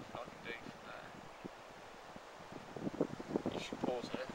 nothing I can do from there. You should pause it,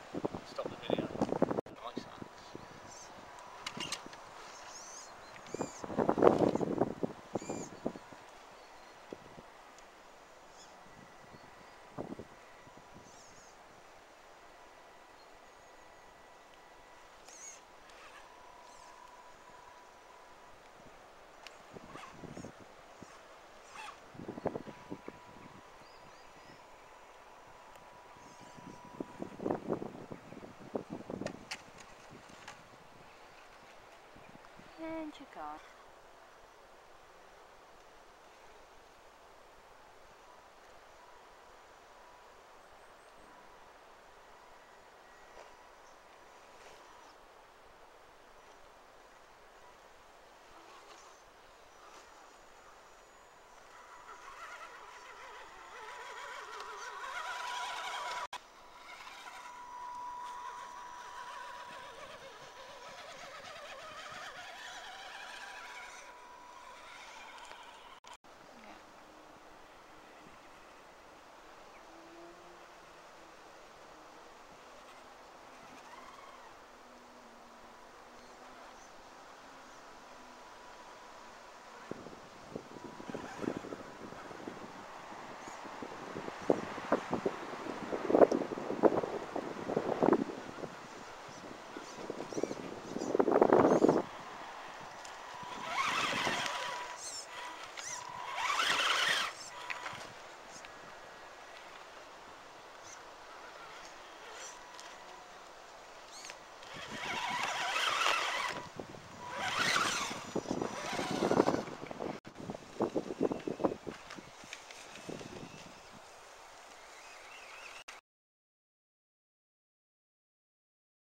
And you go.